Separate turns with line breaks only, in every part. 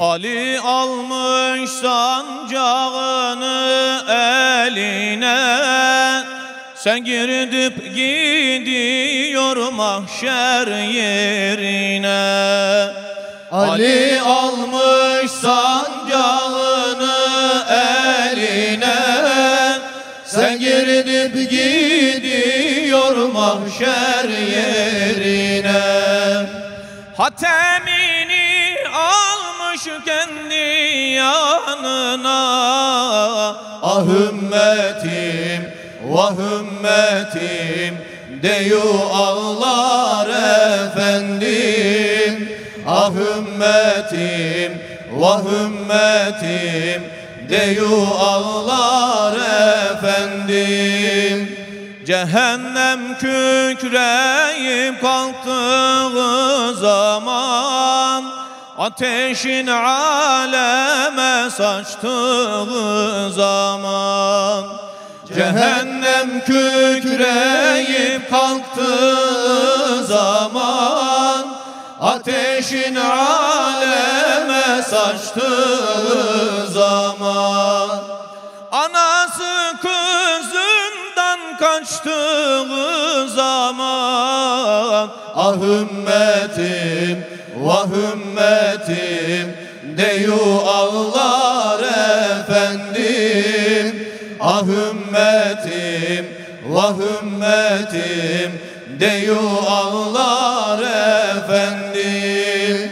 Ali almış sancağını eline. Sen girdip gidiyor mahşer yerine. Ali almış sancağını eline. Sen girdip gidiyor mahşer yerine. Hatemini almış kendi yanına. Ah ümmetim, vah ümmetim Deyu ağlar efendim. Ah ümmetim, vah ümmetim Deyu ağlar efendim. Cehennem kükreyip kalktığı zaman Ateşin aleme saçtığı zaman Cehennem kükreyip kalktığı zaman Ateşin aleme saçtığı zaman Anası kızından kaçtığı zaman Ah ümmetim, vah ümmetim Deyu ağlar efendim. Ah ümmetim, vah ümmetim Deyu ağlar efendim.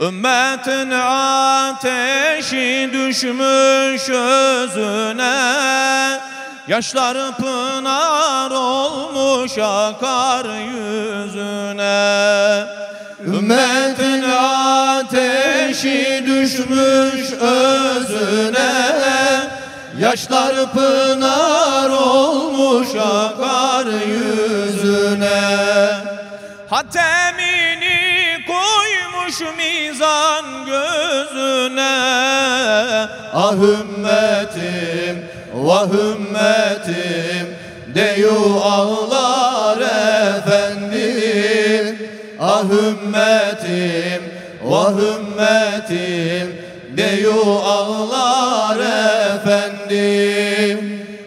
Ümmetin ateşi düşmüş özüne Yaşları pınar olmuş akar yüzüne. Ümmetin ateşi düşmüş özüne. Yaşları pınar olmuş akar yüzüne. Hatemini koymuş mizan gözüne. Ah ümmetim, vah ümmetim Deyu ağlar efendim. Ah ümmetim, vah ümmetim Deyu ağlar efendim.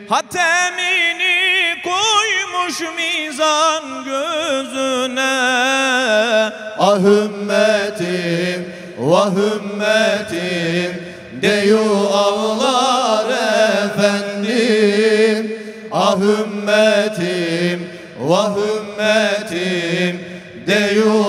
Hatemini koymuş mizan gözüne. Ah ümmetim, vah ümmetim Deyu ağlar efendim Ah ümmetim, vah ümmetim Deyu